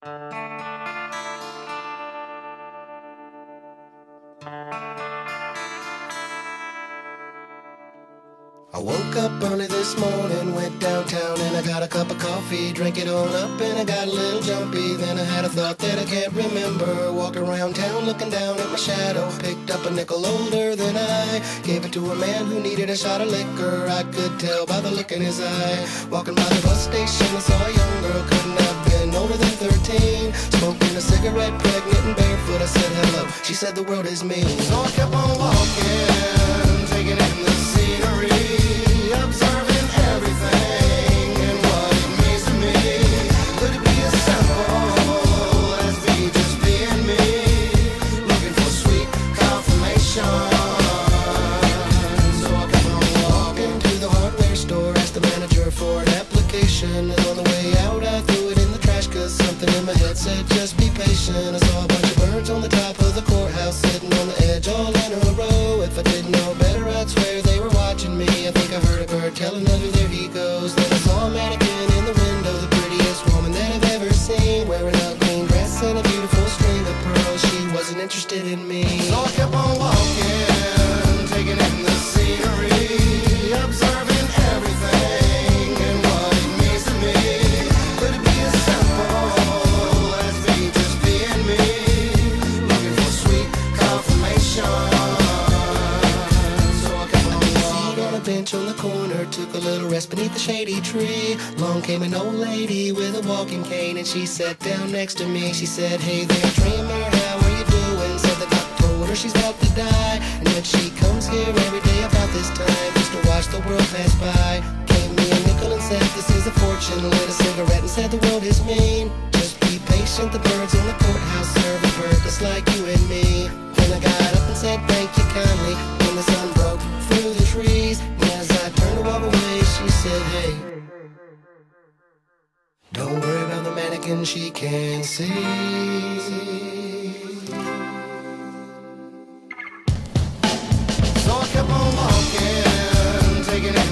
I woke up early this morning, went downtown and I got a cup of coffee, drank it all up and I got a little jumpy. Then I had a thought that I can't remember. Walked around town looking down at my shadow, picked up a nickel older than I, gave it to a man who needed a shot of liquor. I could tell by the look in his eye. Walking by the bus station, I saw a young girl, hello. She said the world is mean. So I kept on walking, taking in the scenery, observing everything and what it means to me. Could it be as simple as me just being me, looking for sweet confirmation? So I kept on walking to the hardware store, asked the manager for an application. And on the way out, I threw it in the trash, cause something in my head said just be patient. I saw a bunch of tell another, there he goes. Then I saw a mannequin in the window, the prettiest woman that I've ever seen, wearing a green dress and a beautiful string of pearls. She wasn't interested in me. Bench on the corner, took a little rest beneath the shady tree. Long came an old lady with a walking cane, and she sat down next to me. She said, Hey there, dreamer, how are you doing? Said the doctor told her she's about to die, and that she comes here every day about this time just to watch the world pass by. Gave me a nickel and said, This is a fortune. Lit a cigarette and said, The world is mean. Just be patient, the birds in the courthouse serve a purpose like you and me. Mannequin she can't see. So I kept on walking, taking it